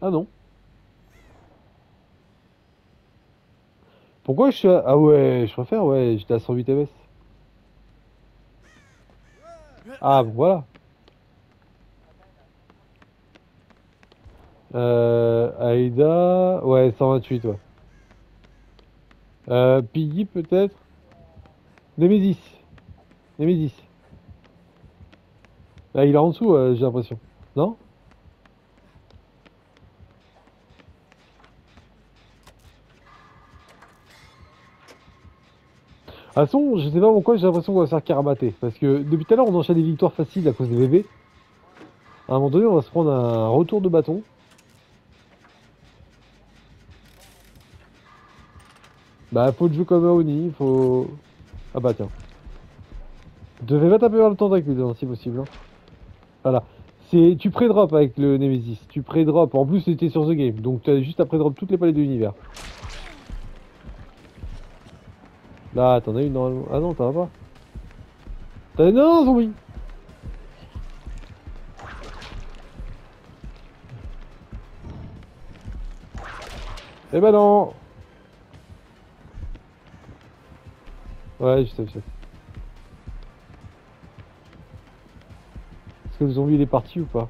Ah non. Pourquoi je suis à... Ah ouais, je préfère, ouais, j'étais à 108 ms. Ah, voilà. Euh, Aïda... Ouais, 128, ouais. Euh, Piggy, peut-être Nemesis. Nemesis. Là, il est en dessous, euh, j'ai l'impression. Non? De toute façon, je sais pas pourquoi j'ai l'impression qu'on va se faire carabater. Parce que depuis tout à l'heure, on enchaîne des victoires faciles à cause des bébés. À un moment donné, on va se prendre un retour de bâton. Bah, faut le jouer comme un Oni, faut... Ah bah tiens. Devais pas taper vers le tentacule, hein, si possible. hein. Voilà. Tu pré-drop avec le Nemesis. Tu pré-drop. En plus, c'était sur The Game. Donc, tu as juste à pré-drop toutes les palettes de l'univers. Là, t'en as une normalement. Ah non, t'en as pas. T'as... Non, zombie Eh ben non Ouais, je sais, je sais. Est-ce que le zombie il est parti ou pas?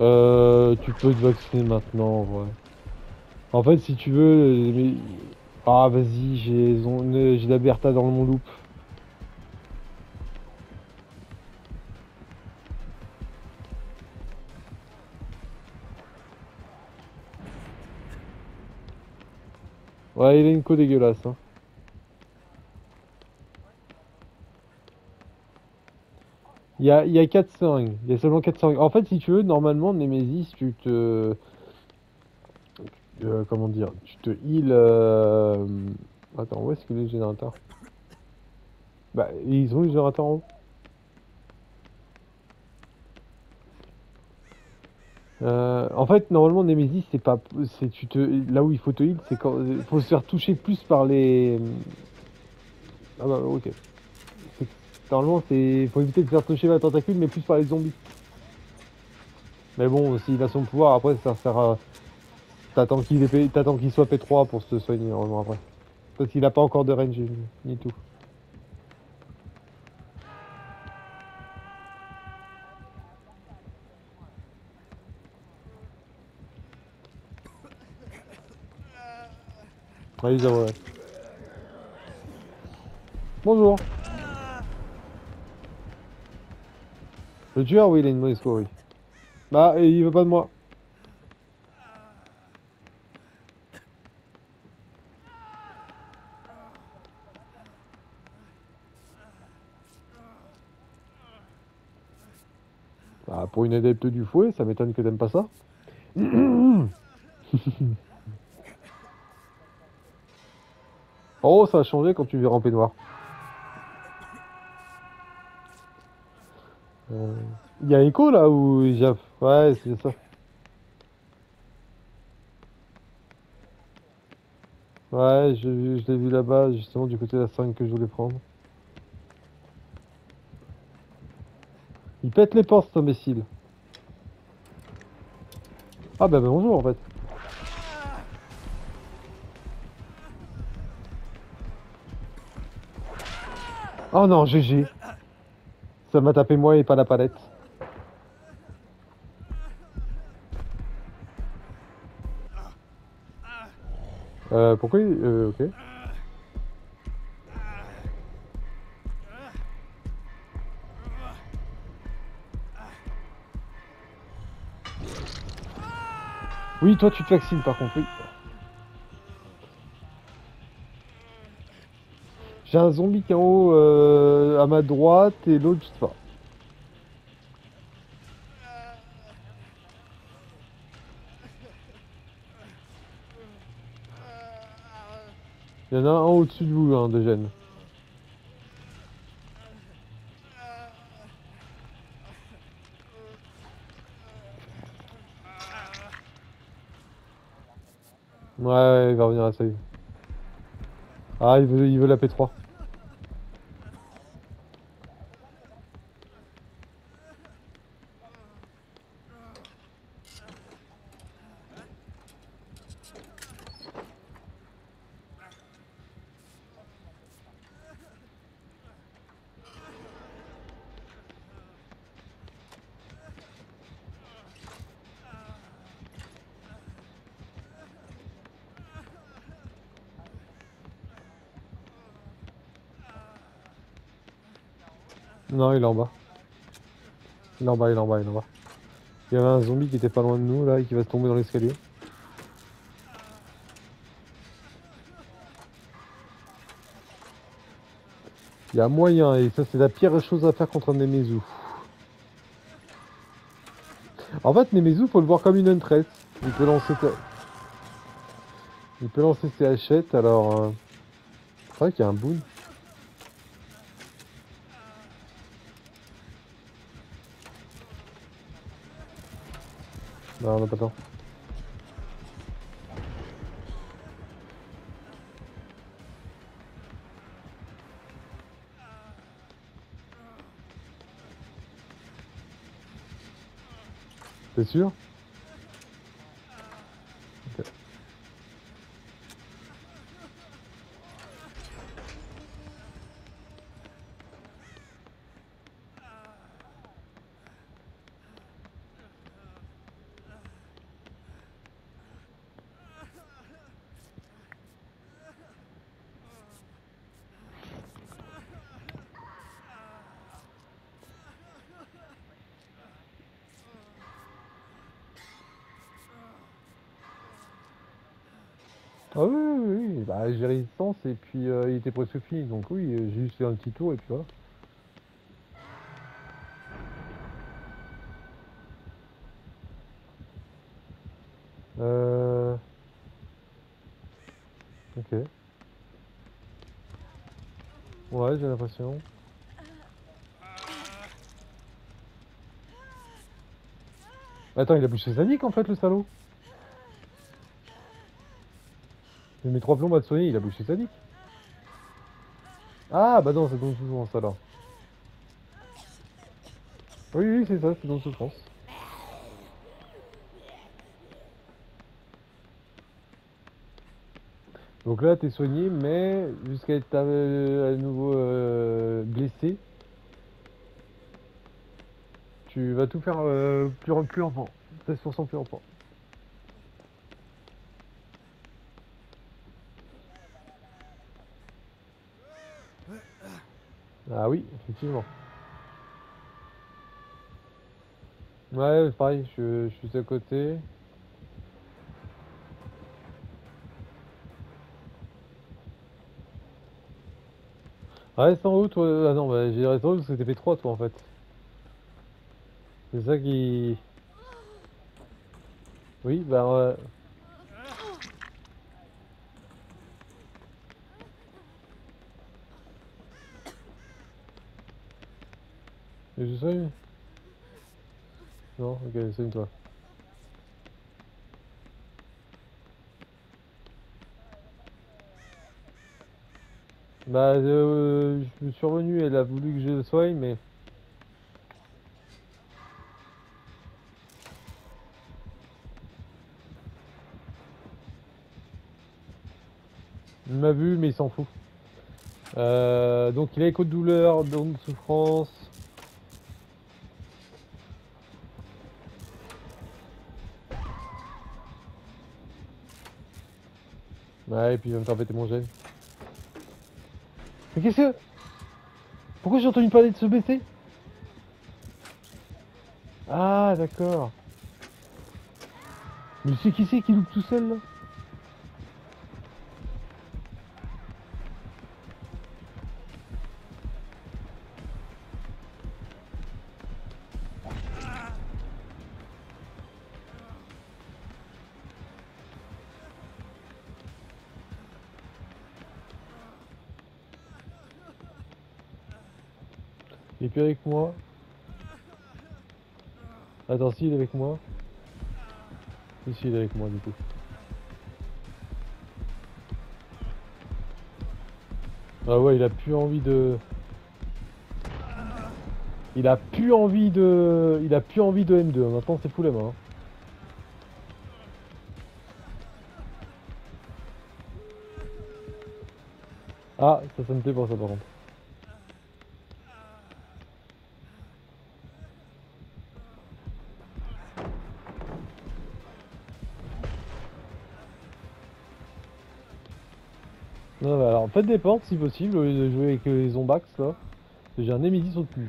Euh, tu peux te vacciner maintenant en vrai. En fait, si tu veux, mais... ah vas-y, j'ai la Bertha dans mon loop. Ouais, il a une co dégueulasse. Hein. Il y a, il y a 4 seringues. Il y a seulement 4 seringues. En fait, si tu veux, normalement, Nemesis, tu te. euh, comment dire Tu te heal. euh, Attends, où est-ce qu'il est le générateur Bah, ils ont le générateur en haut. Euh, en fait, normalement, Nemesis, c'est pas. c'est tu te Là où il faut te heal, c'est quand. faut se faire toucher plus par les. Ah bah, ok. Normalement, c'est. Faut éviter de faire toucher la tentacule, mais plus par les zombies. Mais bon, s'il a son pouvoir, après, ça sert à. T'attends qu'il soit P3 pour se soigner, normalement, après. Parce qu'il a pas encore de range, ni tout. Bonjour. Le tueur, oui, il a une mauvaise score, oui. Bah, il veut pas de moi. Bah, pour une adepte du fouet, ça m'étonne que t'aimes pas ça. Oh, ça a changé quand tu verras en peignoir. Il y a écho là ou j'ai... Ouais, c'est ça. Ouais, je, je l'ai vu là-bas, justement du côté de la 5 que je voulais prendre. Il pète les portes, cet imbécile. Ah bah, bah bonjour en fait. Oh non, GG. Ça m'a tapé moi et pas la palette. Euh, pourquoi. Euh, ok. Oui, toi tu te vaccines par contre. J'ai un zombie qui est en haut euh, à ma droite et l'autre, je sais pas. Il y en a un au-dessus de vous, hein, de gêne. Ouais, il va revenir à ça. Ah, il veut, il veut la P3. Non, il est en bas. Il est en bas, il est en bas, il est en bas. Il y avait un zombie qui était pas loin de nous là et qui va se tomber dans l'escalier. Il y a moyen et ça c'est la pire chose à faire contre un Nemezu. En fait Nemezu faut le voir comme une entrée. Il peut lancer Il peut lancer ses hachettes alors... Euh, c'est vrai qu'il y a un boon. Non, on n'a pas le temps. T'es sûr? Ah oui, oui, oui, bah j'ai résistance et puis euh, il était presque fini, donc oui, euh, j'ai juste fait un petit tour et puis voilà. Euh... Ok. Ouais, j'ai l'impression. Attends, il a bouché sa nique en fait le salaud? Mais trois plombs à te soigner, il a bouché sadique. Ah bah non, c'est dans souffrance alors. Oui, oui, c'est ça, c'est dans souffrance. Donc là, t'es soigné, mais jusqu'à être à, nouveau euh, blessé, tu vas tout faire euh, plus, plus enfant. 16% plus enfant. Ah oui, effectivement. Ouais, pareil, je, suis à côté. Reste en haut, toi. Ah non, bah j'ai resté en haut parce que t'es fait 3 toi en fait. C'est ça qui. Oui, bah. Et je soigne Non Ok, soigne-toi. Bah, euh, je me suis revenu, elle a voulu que je le soigne, mais... Il m'a vu, mais il s'en fout. Euh, donc il a écho douleur, donc souffrance. Et puis il va me faire péter mon gène. Mais qu'est-ce que... Pourquoi j'ai entendu parler de se baisser Ah, d'accord. Mais c'est qui c'est qui loupe tout seul, là? Plus avec moi. Attends, si, il est avec moi. Si, si, il est avec moi, du coup. Ah ouais, il a plus envie de... Il a plus envie de... Il a plus envie de M2. Maintenant, c'est fou les mains. Ah, ça, me plaît pour ça par contre. Non, bah alors faites des portes si possible au lieu de jouer avec les zombax là. J'ai un Nemesis au cul.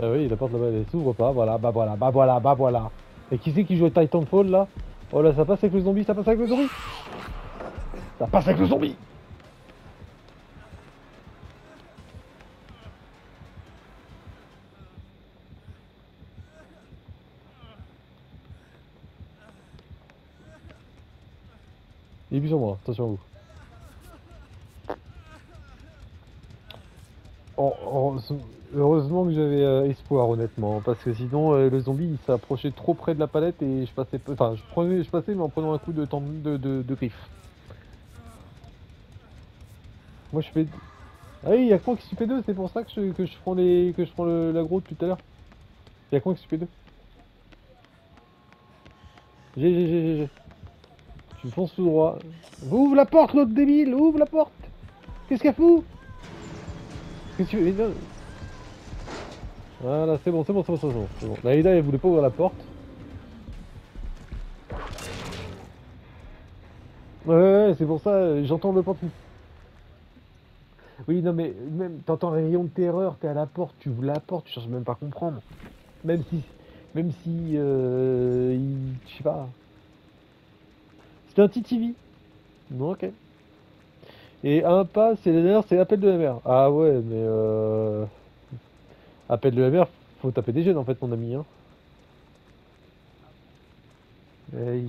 Ah oui, la porte là-bas elle s'ouvre pas, voilà, bah voilà, bah voilà, bah voilà. Et qui c'est qui joue Titanfall là? Oh là, ça passe avec le zombie, ça passe avec le zombie Ça passe avec le zombie Il est plus sur moi, attention à vous. Oh, oh, heureusement que j'avais euh, espoir honnêtement, parce que sinon euh, le zombie il s'approchait trop près de la palette et je passais. Enfin je prenais je passais mais en prenant un coup de temps de, de, de griffe. Moi je fais. Ah oui, il y a quoi qui suit P2, c'est pour ça que je, que je prends les. que je prends l'agro tout à l'heure. Il y a quoi qui suit P2 J'ai j'ai j'ai j'ai Tu fonces tout droit. Ouvre la porte l'autre débile, ouvre la porte Qu'est-ce qu'elle fout? Qu'est-ce que tu veux? Voilà, c'est bon, c'est bon, c'est bon, c'est bon. c'est bon. Elle voulait pas ouvrir la porte. Ouais, c'est pour ça, j'entends le porte. Oui, non, mais même, t'entends rayon de terreur, t'es à la porte, tu ouvres la porte, tu cherches même pas à comprendre. Même si, même si, euh, je sais pas. C'est un TTV. Bon, ok. Et un pas, c'est d'ailleurs, c'est appel de la mer. Ah ouais, mais euh... Appel de la mer, faut taper des jeunes en fait, mon ami. Hein. Eh,